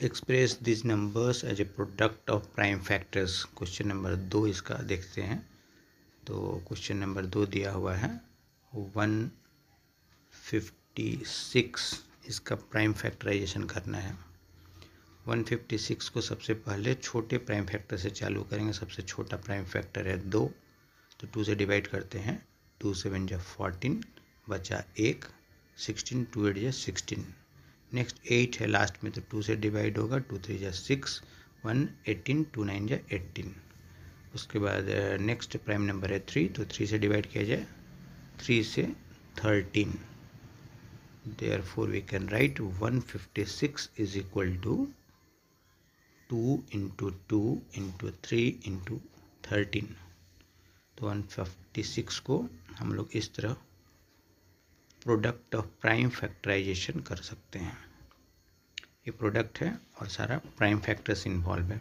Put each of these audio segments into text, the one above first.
Express these numbers as a product of prime factors question number दो इसका देखते हैं। तो क्वेश्चन नंबर दो दिया हुआ है। वन फिफ्टी सिक्स इसका प्राइम फैक्टराइजेशन करना है। वन फिफ्टी सिक्स को सबसे पहले छोटे प्राइम फैक्टर से चालू करेंगे। सबसे छोटा प्राइम फैक्टर है दो। तो टू से डिवाइड करते हैं। टू सेवन जा फोर्टीन बचा एक। सिक्सटीन टू एट जा सिक्सटीन नेक्स्ट एट है लास्ट में तो टू से डिवाइड होगा टू थ्री जा six one eighteen two nine जा एट्टीन उसके बाद नेक्स्ट प्राइम नंबर है थ्री तो थ्री से डिवाइड किया जाए थ्री से thirteen therefore we can write one fifty six is equal to two into two into three into thirteen तो वन फिफ्टी सिक्स को हम लोग इस तरह प्रोडक्ट ऑफ़ प्राइम फैक्टराइजेशन कर सकते हैं। ये प्रोडक्ट है और सारा प्राइम फैक्टर्स इन्वॉल्व है।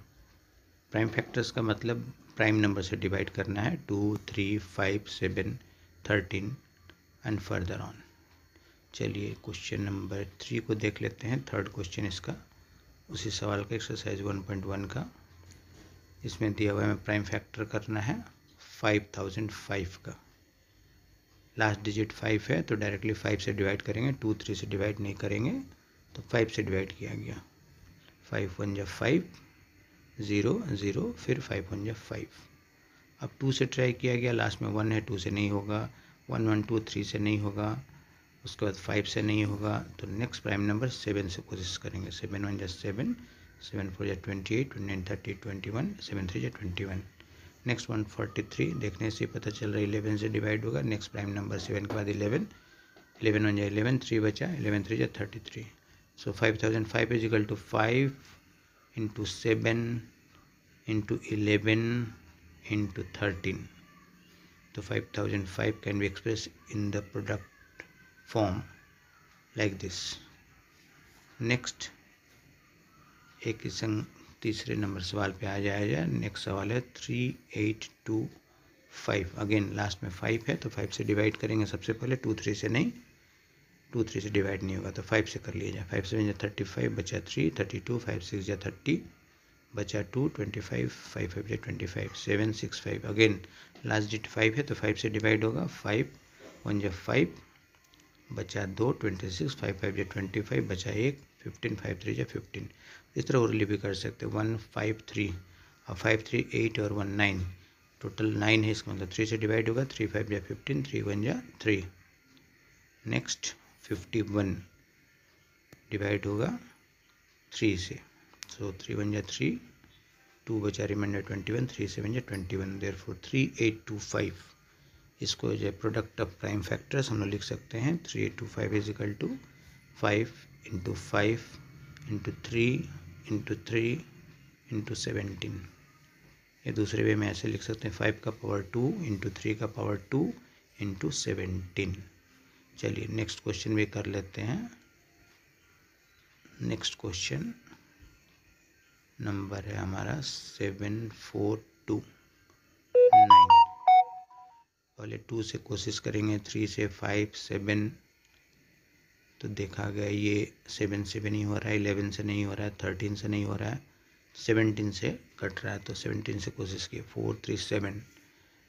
प्राइम फैक्टर्स का मतलब प्राइम नंबर से डिवाइड करना है, two, three, five, seven, thirteen and further on चलिए क्वेश्चन नंबर थ्री को देख लेते हैं। थर्ड क्वेश्चन इसका। उसी सवाल का एक्सरसाइज वन पॉइंट वन का। इसमें दिया हुआ है प्राइम फैक्टर करना है फाइव थाउज़ेंड फाइव का। लास्ट डिजिट फाइव है तो डायरेक्टली फाइव से डिवाइड करेंगे टू थ्री से डिवाइड नहीं करेंगे तो फाइव से डिवाइड किया गया। फाइव वन जब फाइव ज़ीरो ज़ीरो फिर फाइव वन जब फाइव अब टू से ट्राई किया गया लास्ट में वन है टू से नहीं होगा वन वन टू थ्री से नहीं होगा, उसके बाद फाइव से नहीं होगा तो नेक्स्ट प्राइम नंबर सेवन से कोशिश करेंगे। Seven one just seven seven four या twenty eight twenty nine thirty twenty one seven three या twenty one next one forty three देखने से पता चल रहा है इलेवन से डिवाइड होगा। नेक्स्ट प्राइम नंबर सेवन के बाद इलेवन इलेवन वन जाए इलेवन थ्री बचा इलेवन थ्री जा thirty three so five thousand five is equal to five into seven into eleven into thirteen तो five thousand five can be express in the product form like this next एक संग तीसरे number सवाल पे आ जाएगा। Next सवाल है three eight two five again last में फाइव है तो फाइव से डिवाइड करेंगे सबसे पहले। टू थ्री से नहीं। टू थ्री से डिवाइड नहीं होगा तो फाइव से कर लिया जाए फाइव सेवन या थर्टी फाइव बचा three thirty two five six या थर्टी बचा two twenty five five five या twenty five seven six five again last डिट five है तो फाइव से डिवाइड होगा। फाइव वन या फाइव बचा दो ट्वेंटी सिक्स फाइव फाइव या ट्वेंटी फाइव बचा एक फिफ्टीन फाइव थ्री या फिफ्टीन इस तरह ओरली भी कर सकते वन फाइव थ्री और फाइव थ्री एट और वन नाइन टोटल नाइन है इसका मतलब थ्री से डिवाइड होगा। थ्री फाइव या फिफ्टीन थ्री वन या three next fifty one divide होगा थ्री से। सो थ्री वन या थ्री टू बचा remainder twenty one three seven या twenty one therefore three eight two five इसको जो प्रोडक्ट ऑफ़ प्राइम फैक्टर्स हम लोग लिख सकते हैं। Three eight two five is equal to five into five into three into three into seventeen ये दूसरे वे में ऐसे लिख सकते हैं फाइव का पावर टू इंटू थ्री का पावर टू इंटू सेवेंटीन चलिए नेक्स्ट क्वेश्चन भी कर लेते हैं। नेक्स्ट क्वेश्चन नंबर है हमारा सेवन फोर टू नाइन पहले टू से कोशिश करेंगे थ्री से फाइव सेवन तो देखा गया ये सेवन से भी नहीं हो रहा है इलेवन से नहीं हो रहा है थर्टीन से नहीं हो रहा है सेवनटीन से कट रहा है तो सेवनटीन से कोशिश की four three seven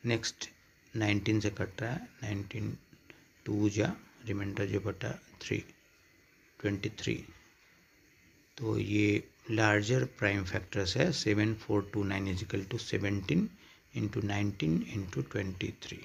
next nineteen से कट रहा है नाइनटीन टू जा रिमाइंडर जो बटा थ्री ट्वेंटी थ्री तो ये लार्जर प्राइम फैक्टर्स है seven four two nine is equal to seventeen into nineteen into twenty three